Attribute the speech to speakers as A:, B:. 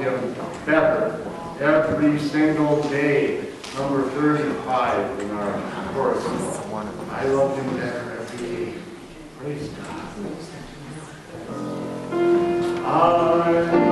A: him better every single day. Number 35 in our course. I love him better every day. Praise God. I